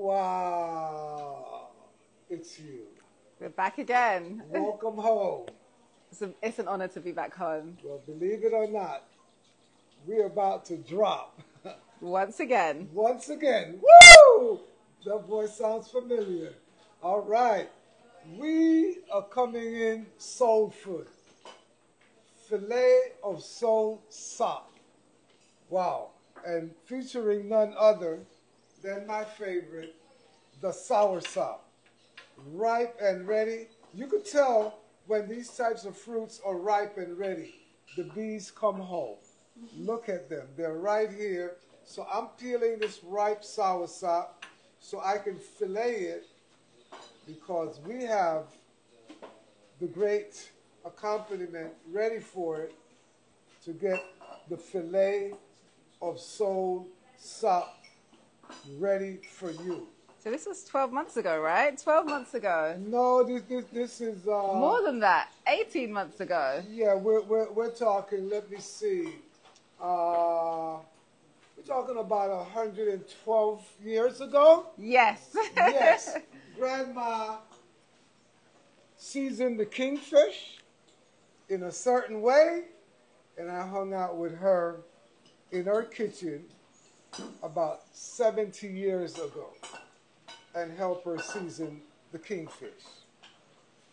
Wow, it's you. We're back again. Welcome home. It's, a, it's an honor to be back home. Well, believe it or not, we're about to drop. Once again. Once again. Woo! That voice sounds familiar. All right. We are coming in soul food. Filet of soul sop. Wow. And featuring none other than my favorite, the sour sop. Ripe and ready. You could tell when these types of fruits are ripe and ready. The bees come home. Look at them. They're right here. So I'm peeling this ripe sour sop so I can fillet it because we have the great accompaniment ready for it to get the filet of soul sop ready for you. So this was 12 months ago, right? 12 months ago. No, this this this is uh, more than that. 18 months ago. Yeah, we're we're, we're talking. Let me see. Uh, we're talking about 112 years ago. Yes. yes. Grandma seasoned the kingfish in a certain way, and I hung out with her in her kitchen about 70 years ago and help her season the kingfish.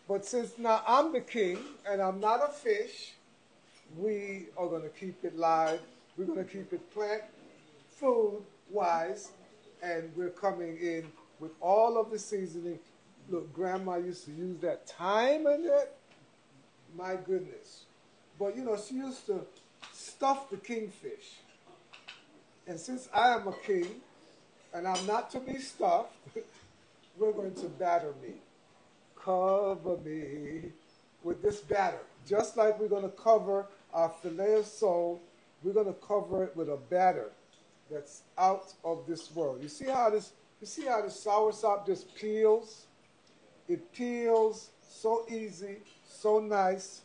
But since now I'm the king and I'm not a fish, we are going to keep it live. We're going to keep it plant food wise, and we're coming in with all of the seasoning. Look, Grandma used to use that thyme in it. My goodness. But you know, she used to stuff the kingfish. And since I am a king, and I'm not to be stuffed, we're going to batter me. Cover me with this batter. Just like we're going to cover our filet of soul, we're going to cover it with a batter that's out of this world. You see how this you see how the sour sop just peels? It peels so easy, so nice,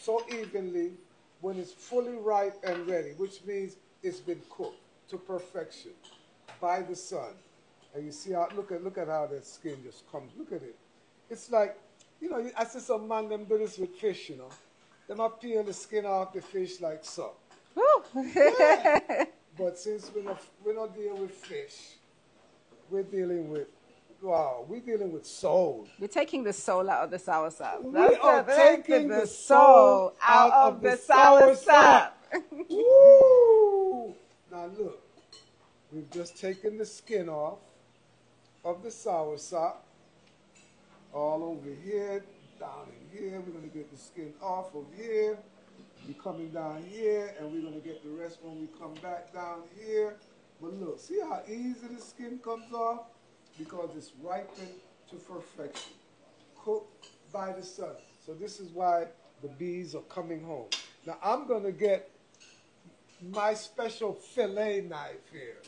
so evenly when it's fully ripe and ready, which means it's been cooked to perfection by the sun. And you see how look at look at how that skin just comes. Look at it. It's like, you know, I see some man them do this with fish, you know. They might peel the skin off the fish like so. yeah. But since we're not, we're not dealing with fish, we're dealing with, wow, we're dealing with soul. We're taking the soul out of the sour sop. We That's are the, taking the, the soul out, of, the, sour sop. Now look, we've just taken the skin off of the sour sop. All over here, down in here. We're going to get the skin off of here. We're coming down here, and we're going to get the rest when we come back down here. But look, see how easy the skin comes off? Because it's ripened to perfection, cooked by the sun. So this is why the bees are coming home. Now I'm going to get my special fillet knife here.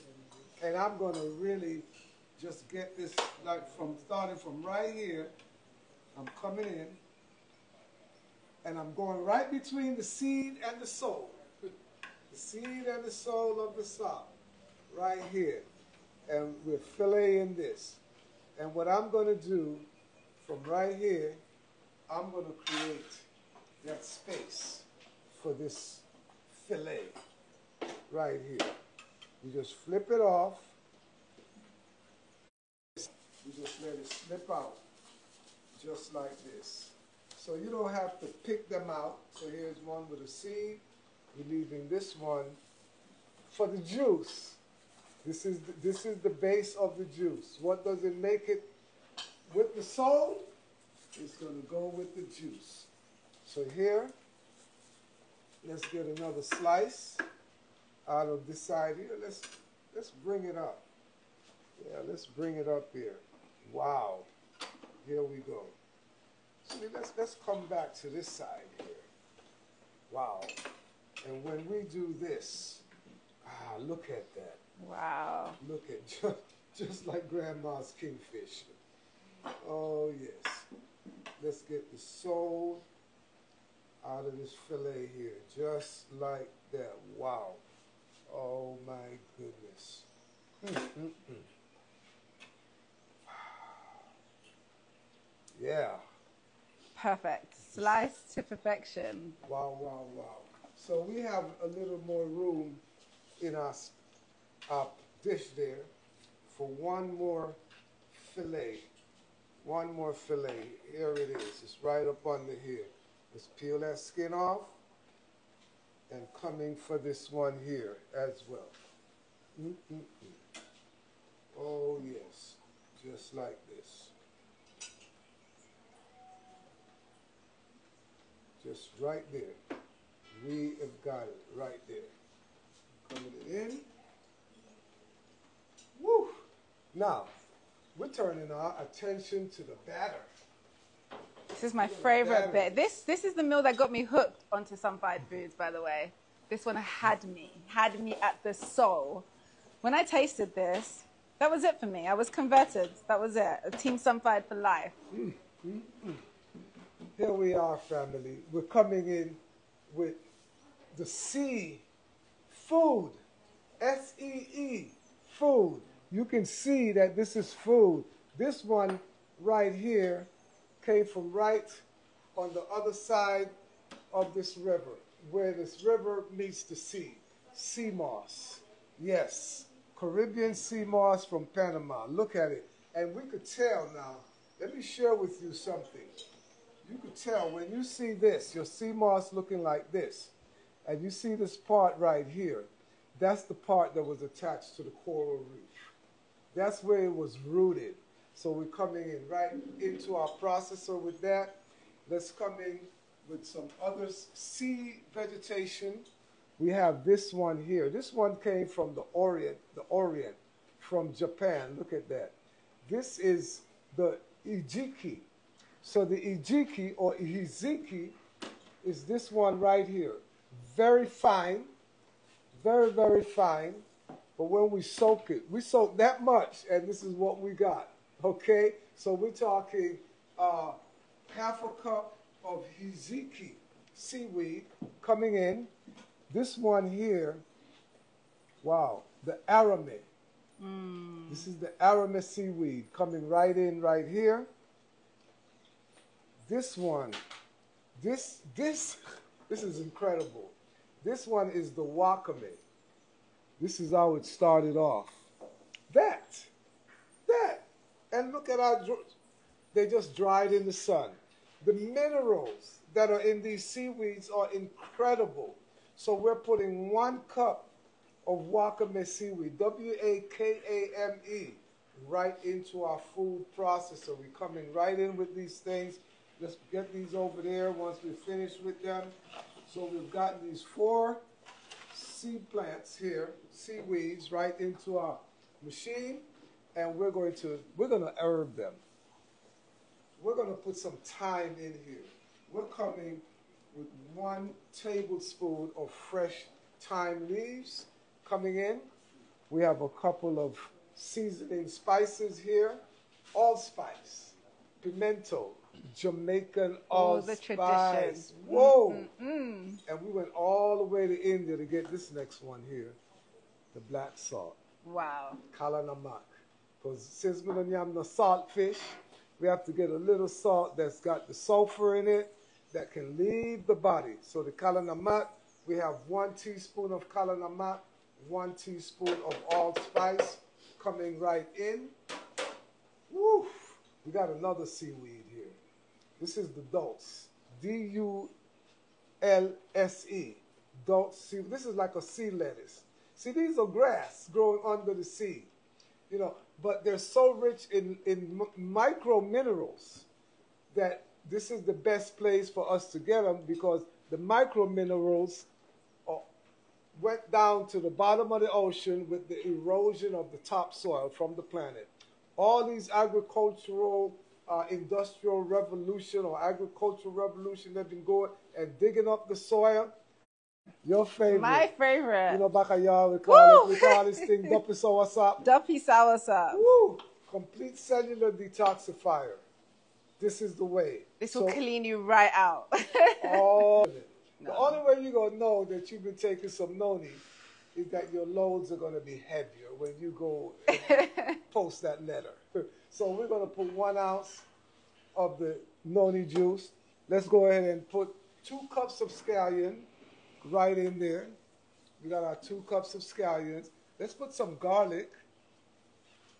And I'm going to really just get this, like from starting from right here, I'm coming in, and I'm going right between the seed and the soul. the seed and the soul of the sop, right here. And we're filleting this. And what I'm going to do from right here, I'm going to create that space for this fillet right here. You just flip it off. You just let it slip out, just like this. So you don't have to pick them out. So here's one with a seed. We're leaving this one for the juice. This is the, this is the base of the juice. What does it make it with the soul? It's going to go with the juice. So here, let's get another slice out of this side here. Let's let's bring it up. Yeah, let's bring it up here. Wow. Here we go. See, let's, let's come back to this side here. Wow. And when we do this, ah, look at that. Wow. Look at just, just like Grandma's kingfish. Oh, yes. Let's get the soul out of this fillet here, just like that. Wow. Oh my goodness. Yeah. Perfect. Sliced to perfection. Wow, wow, wow. So we have a little more room in our, our dish there for one more fillet. One more fillet. Here it is. It's right up under here. Let's peel that skin off. And coming for this one here as well. Mm-mm-mm. Oh, yes. Just like this. Just right there. We have got it right there. Coming in. Woo! Now, we're turning our attention to the batter. This is my favorite bit. This this is the meal that got me hooked onto sunfired foods, by the way. This one had me, had me at the soul. When I tasted this, that was it for me. I was converted. That was it. A Team Sunfired for life. Here we are, family. We're coming in with the C food. S E E food. You can see that this is food. This one right here came from right on the other side of this river, where this river meets the sea. Sea moss. Yes. Caribbean sea moss from Panama. Look at it. And we could tell now. Let me share with you something you could tell when you see this, your sea moss looking like this, and you see this part right here, that's the part that was attached to the coral reef. That's where it was rooted. So we're coming in right into our processor with that. Let's come in with some other sea vegetation. We have this one here. This one came from the Orient, the Orient, from Japan. Look at that. This is the Ijiki. So the ijiki or ihiziki is this one right here. Very fine, very, very fine. But when we soak it, we soak that much, and this is what we got. Okay? So we're talking uh, half a cup of hiziki seaweed coming in. This one here, wow, the arame. This is the arame seaweed coming right in right here this one, this this this is incredible. This one is the wakame. This is how it started off. And look at our, they just dried in the sun. The minerals that are in these seaweeds are incredible. So we're putting one cup of wakame seaweed, W A K A M E, right into our food processor. We're coming right in with these things. Let's get these over there once we're finished with them. So we've gotten these four seed plants here, seaweeds, right into our machine, and we're going to we're going to herb them. We're going to put some thyme in here. We're coming with one tablespoon of fresh thyme leaves coming in. We have a couple of seasoning spices here, allspice, pimento, Jamaican allspice. Oh, the tradition. allspice. Whoa! And we went all the way to India to get this next one here, the black salt. Wow. Kalanamak. Because since we don't have no salt fish, we have to get a little salt that's got the sulfur in it that can leave the body. So the kalanamak, we have one teaspoon of kalanamak, one teaspoon of allspice coming right in. Woo! We got another seaweed here. This is the dulse. D U L S E. Dulse sea. This is like a sea lettuce. See, these are grass growing under the sea you know, but they're so rich in, in micro minerals that this is the best place for us to get them because the micro minerals went down to the bottom of the ocean with the erosion of the topsoil from the planet. All these agricultural, uh, industrial revolution or agricultural revolution that have been going and digging up the soil. Your favorite. My favorite. You know, back at y'all, we call, it, we call this thing Duppy Sour Sop. Duppy soursop. Woo! Complete cellular detoxifier. This is the way. This will clean you right out. all of it. The only way you're going to know that you've been taking some noni is that your loads are going to be heavier when you go post that letter. So we're going to put one ounce of the noni juice let's go ahead and put two cups of scallion right in there. We got our two cups of scallions. Let's put some garlic.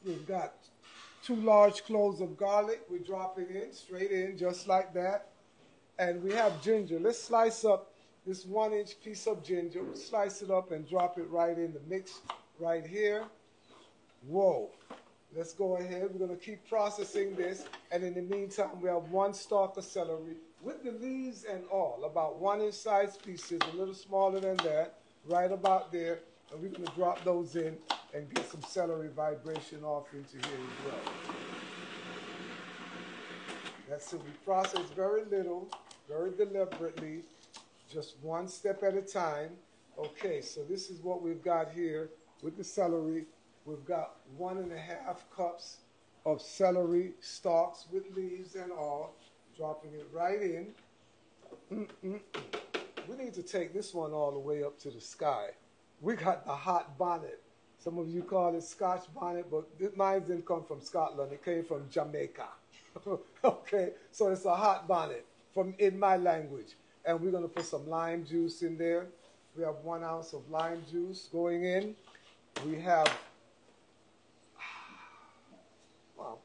We've got two large cloves of garlic. We're dropping in straight in just like that. And we have ginger. Let's slice up this one inch piece of ginger. Slice it up and drop it right in the mix right here. Whoa. Let's go ahead. We're going to keep processing this. And in the meantime, we have one stalk of celery with the leaves and all, about one inch size pieces, a little smaller than that, right about there. And we're going to drop those in and get some celery vibration off into here as well. That's it. We process very little, very deliberately, just one step at a time. Okay, so this is what we've got here with the celery. We've got one and a half cups of celery stalks with leaves and all, dropping it right in. We need to take this one all the way up to the sky. We got the hot bonnet. Some of you call it Scotch bonnet, but mine didn't come from Scotland. It came from Jamaica. okay, so it's a hot bonnet from in my language. And we're going to put some lime juice in there. We have one ounce of lime juice going in. We have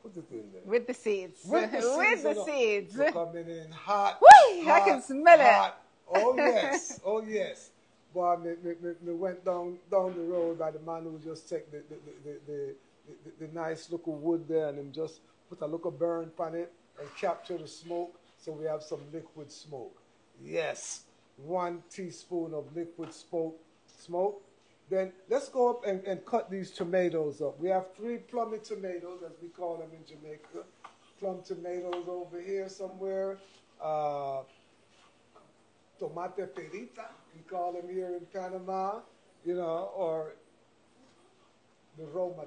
put it in there. With the seeds. With the seeds. With the seeds. Oh coming in hot. Whee! Hot, I can smell hot. it. Oh, yes. oh, yes. Boy, me, me, me, me, went down down the road by the man who just take the the, the, the, the, the nice little wood there and him just put a little burn on it and capture the smoke so we have some liquid smoke. Yes, one teaspoon of liquid smoke. smoke then let's go up and, and cut these tomatoes up. We have three plummy tomatoes, as we call them in Jamaica. Plum tomatoes over here somewhere. Uh, tomate perita, we call them here in Panama, you know, or the Roma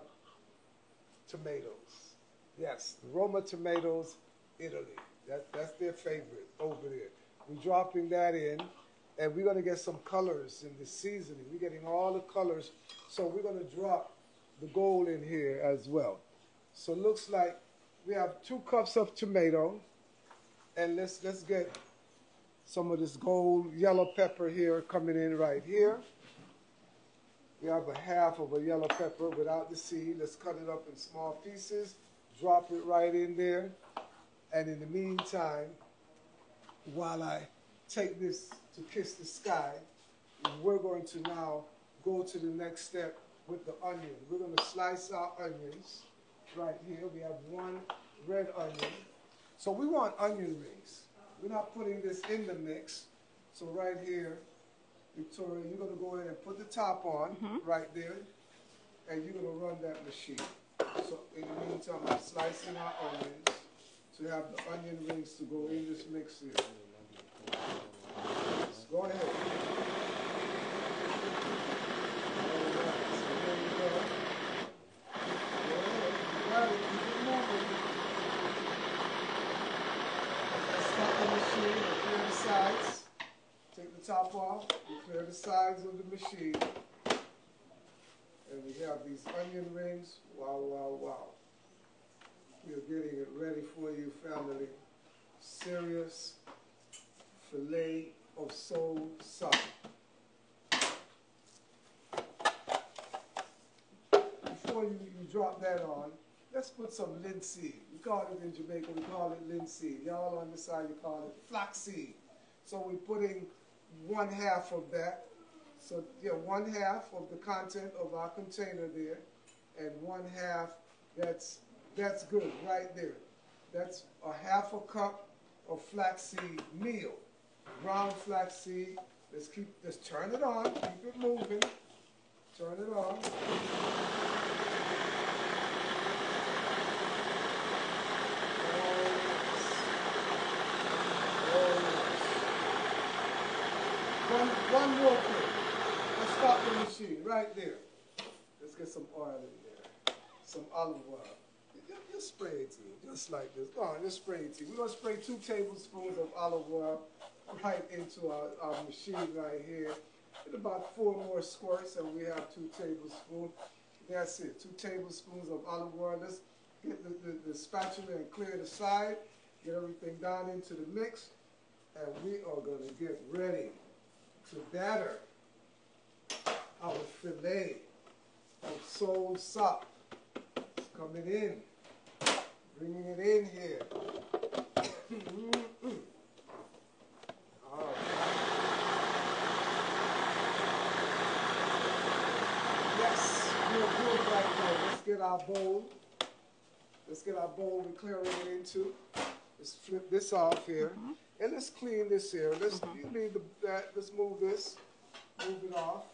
tomatoes. Yes, the Roma tomatoes, Italy. That, that's their favorite over there. We're dropping that in and we're going to get some colors in the seasoning. We're getting all the colors. So we're going to drop the gold in here as well. So it looks like we have two cups of tomato. And let's, let's get some of this gold yellow pepper here coming in right here. We have a half of a yellow pepper without the seed. Let's cut it up in small pieces. Drop it right in there. And in the meantime, while I take this to kiss the sky, we're going to now go to the next step with the onion. We're going to slice our onions right here. We have one red onion. So we want onion rings. We're not putting this in the mix. So right here, Victoria, you're going to go ahead and put the top on mm -hmm. right there, and you're going to run that machine. So in the meantime, I'm slicing our onions to have the onion rings to go in this mix here. Go ahead. Clear the sides. Take the top off, clear the sides of the machine. And we have these onion rings. Wow, wow, wow. We are getting it ready for you, family. Serious filet of soul supper. Before you, you drop that on, let's put some linseed. We call it in Jamaica, we call it linseed. Y'all on this side, you call it flaxseed. So we're putting one half of that. So yeah, one half of the content of our container there, and one half that's that's good right there. That's a half a cup of flaxseed meal brown flaxseed. Let's keep, let's turn it on, keep it moving. Turn it on. One, one more thing. Let's stop the machine right there. Let's get some oil in there. Some olive oil. Just spray it to you, just like this. Go on, just spray it to you. We're going to spray two tablespoons of olive oil right into our, our machine right here. And about four more squirts, and we have two tablespoons. That's it, two tablespoons of olive oil. Let's get the, the, the spatula and clear the side, get everything down into the mix. and we are going to get ready to batter our filet of sole sop. It's coming in, bringing it in here. Mm-hmm. All right. Yes, we're good right now. Let's get our bowl. Let's get our bowl we're clearing it into. Let's flip this off here. Mm-hmm. And let's clean this here. Let's mm-hmm. you need the that. Let's move this. Move it off.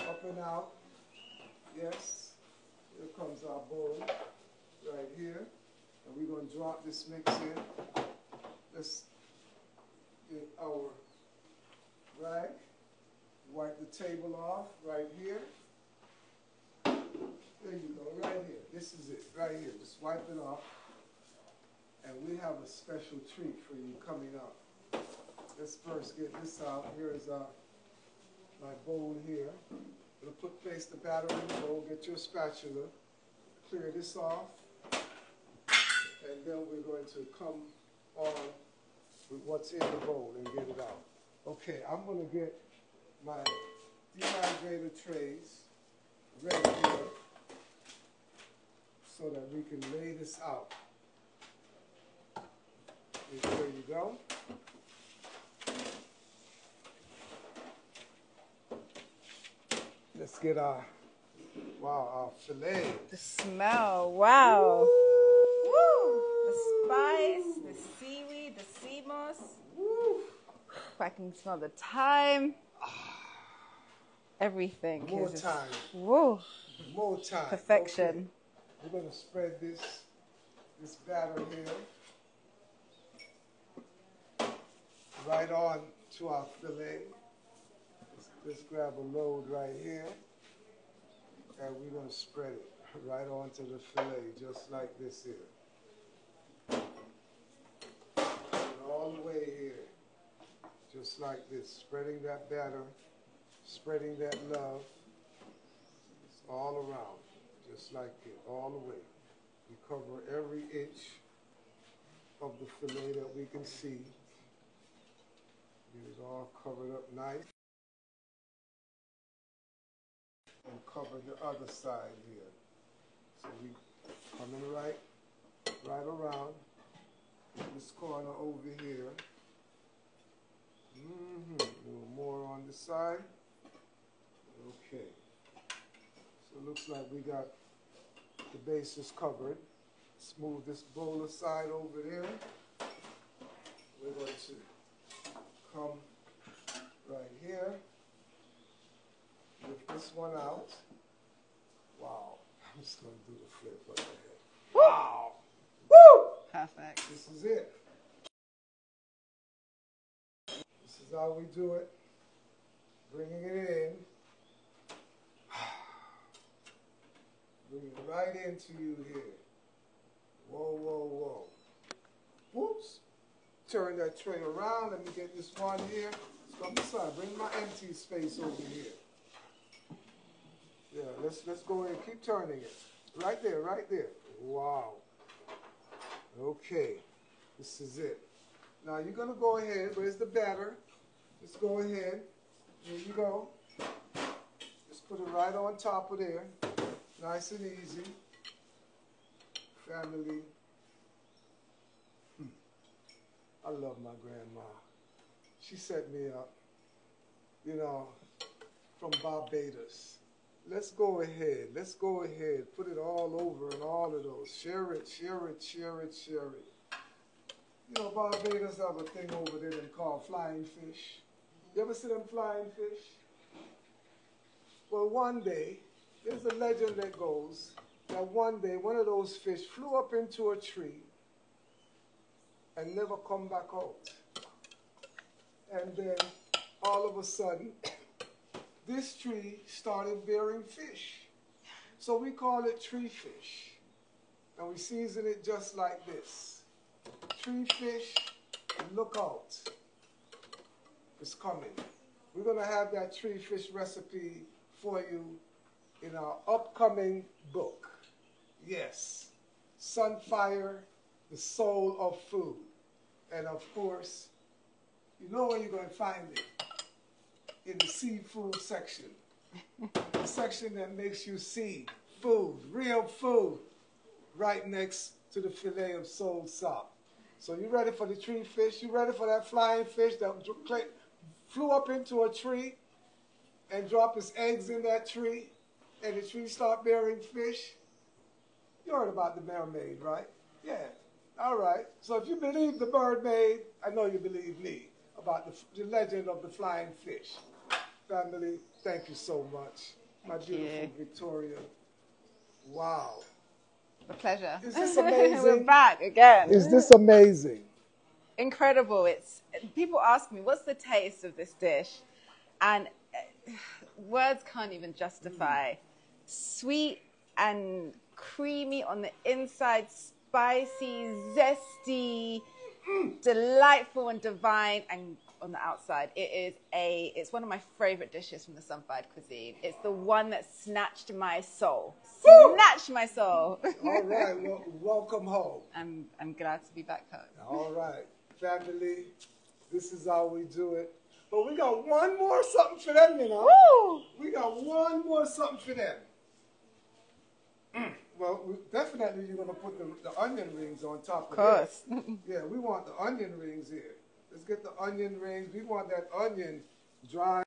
Up and out. Yes. Here comes our bowl. Right here. And we're gonna drop this mix in. Let's get our rag. Wipe the table off right here. There you go, right here. This is it, right here. Just wipe it off. And we have a special treat for you coming up. Let's first get this out. Here is uh, my bowl here. Gonna put place the batter in the bowl. Get your spatula. Clear this off. And then we're going to come on with what's in the bowl and get it out. Okay, I'm gonna get my dehydrator trays ready here so that we can lay this out. There you go. Let's get our wow our fillet. The smell, wow. Woo! The spice, the seaweed, the sea moss. Woo! I can smell the thyme. Ah. Everything. More is just- time. Woo! More time. Perfection. Okay. We're gonna spread this this batter here right on to our fillet. Let's, let's grab a load right here, and we're gonna spread it right onto the fillet, just like this here. All the way here, just like this, spreading that batter, spreading that love. All around, just like it, all the way. We cover every inch of the fillet that we can see. It is all covered up nice. And cover the other side here. So we coming right, right around this corner over here. Mm-hmm. A little more on this side. Okay. So it looks like we got the bases covered. Let's move this bowl aside over there. We're going to come right here. Lift this one out. Wow. I'm just going to do the flip right there. Wow. Woo! Perfect. This is it. This is how we do it. Bringing it in. Right into you here. Whoa, whoa, whoa. Whoops. Turn that tray around. Let me get this one here. Come this side. Bring my empty space over here. Yeah, let's let's go ahead. and Keep turning it. Right there, right there. Wow. Okay. This is it. Now you're gonna go ahead. Where's the batter? Just go ahead. There you go. Just put it right on top of there. Nice and easy. Family. Hmm. I love my grandma. She set me up, you know, from Barbados. Let's go ahead. Let's go ahead. Put it all over and all of those. Share it, share it, share it, share it. You know, Barbados have a thing over there they call flying fish. You ever see them flying fish? Well, one day, there's a legend that goes that one day one of those fish flew up into a tree and never come back out. And then all of a sudden, this tree started bearing fish. So we call it tree fish. And we season it just like this. Tree fish, look out. It's coming. We're going to have that tree fish recipe for you in our upcoming book. Yes, Sunfire, the soul of food. And of course, You know where you're going to find it? In the seafood section. the section that makes you see food, real food, right next to the filet of sole salt. So you ready for the tree fish? You ready for that flying fish that flew up into a tree and dropped his eggs in that tree and the tree start bearing fish? You heard about the mermaid, right? Yeah. All right. So if you believe the mermaid, I know you believe me about the, the legend of the flying fish. Family, thank you so much. My beautiful you. Victoria. Wow. A pleasure. Is this amazing? We're back again. Is this amazing? incredible. It's people ask me, "What's the taste of this dish?" And uh, words can't even justify. Sweet and creamy on the inside, spicy, zesty, delightful and divine, and on the outside, it is a. It's one of my favorite dishes from the Sunfired cuisine. It's the one that snatched my soul. Snatched my soul. All right. Well, welcome home. I'm I'm glad to be back home. All right, family. This is how we do it. But we got one more something for them, you know. Woo! We got one more something for them. Mm, Well, definitely you're gonna put the, the onion rings on top Of of, course. Yeah, we want the onion rings here. Let's get the onion rings. We want that onion dry,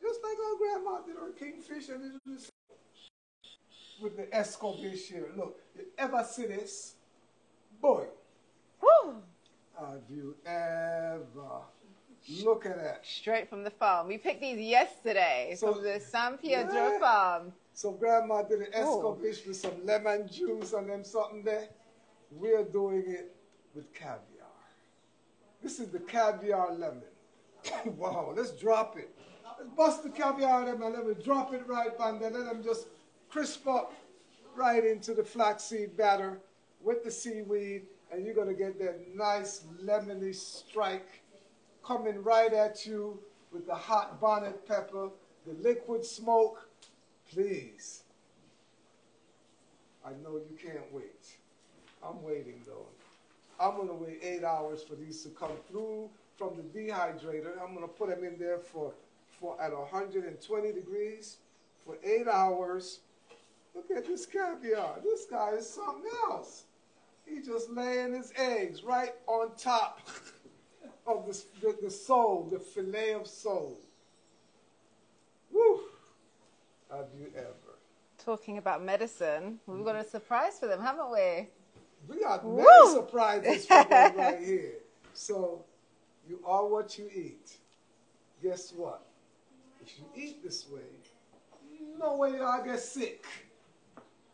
just like our grandma did her kingfish and it with the escovitch here. Look, you ever see this? Boy, Woo! have you ever? Look at that. Straight from the farm. We picked these yesterday So- from the San Pietro Yeah. farm. So grandma did an Oh. escovitch with some lemon juice and them something there. We're doing it with caviar. This is the caviar lemon. wow, let's drop it. Let's bust the caviar lemon and let me drop it right on there. Let them just crisp up right into the flaxseed batter with the seaweed. And you're gonna get that nice lemony strike coming right at you with the hot bonnet pepper, the liquid smoke. Please. I know you can't wait. I'm waiting though. I'm gonna wait eight hours for these to come through from the dehydrator. I'm gonna put them in there for, for at 120 degrees for eight hours. Look at this caviar. This guy is something else. He just laying his eggs right on top of the, the, the sole, the fillet of sole. Woo! Have you ever? Talking about medicine, we've got a mm-hmm. surprise for them, haven't we? We got many surprises for them right here. So, you are what you eat. Guess what? If you eat this way, no way you'll get sick.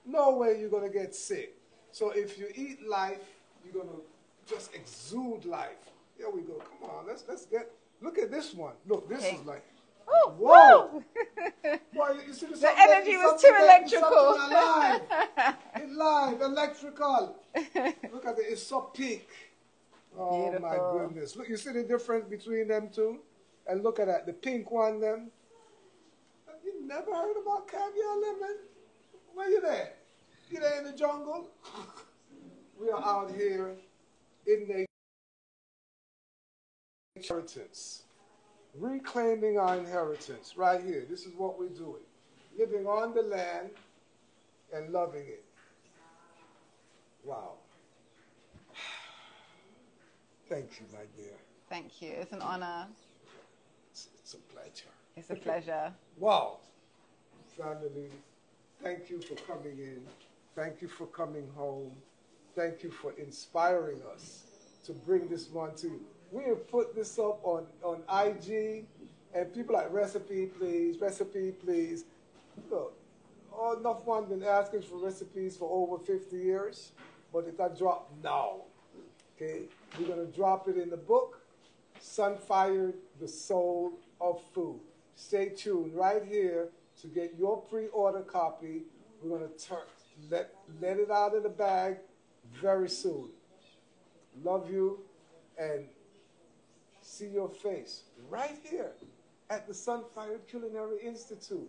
No way you're gonna get sick. So if you eat life, you're gonna just exude life. Here we go. Come on, let's let's get. Look at this one. Look, this Okay. is like. Woo! Whoa! Boy, you see the energy was too electrical. something alive. It's live, electrical. Look at it, it's so pink. Oh my goodness. Look, you see the difference between them two? And look at that, the pink one them. You never heard about caviar lemon? Where you there? You there in the jungle? we are out here in the inheritance. Reclaiming our inheritance right here. This is what we're doing. Living on the land and loving it. Wow. Thank you, my dear. Thank you. It's an honor. It's, it's a pleasure. It's a pleasure. Wow. Family, thank you for coming in. Thank you for coming home. Thank you for inspiring us to bring this one to you. We have put this up on, on IG, and people like recipe, please, recipe, please. Look, enough one been asking for recipes for over 50 years, but if I drop now, okay, we're gonna drop it in the book, Sunfire, the Soul of Food. Stay tuned right here to get your pre-order copy. We're gonna turn, let, let it out of the bag very soon. Love you and see your face right here at the Sunfire Culinary Institute.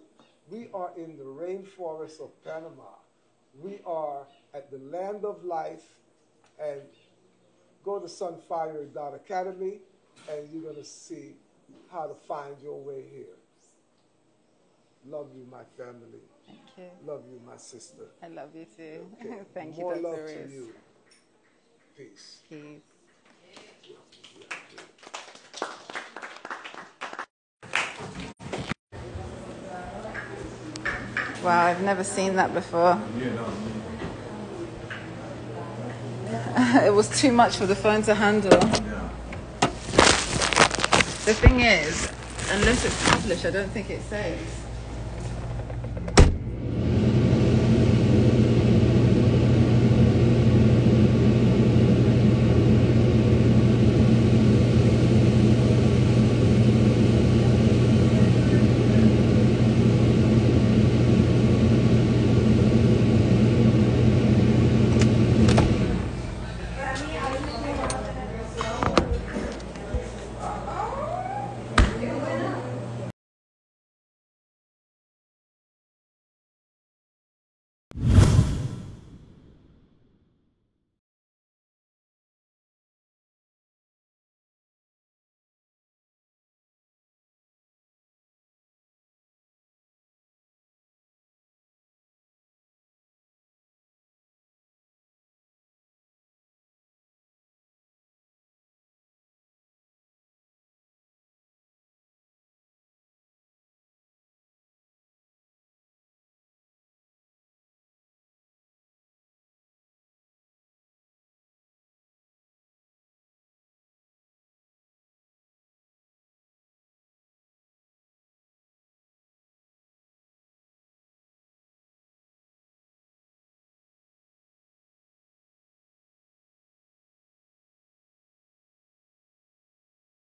We are in the rainforest of Panama. We are at the land of life and go to sunfire.academy and you're going to see how to find your way here. Love you, my family. Thank you. Love you, my sister. I love you too. Okay. Thank More you, love Dr. to you. Peace. Peace. Wow, I've never seen that before. it was too much for the phone to handle. The thing is, unless it's published, I don't think it saves.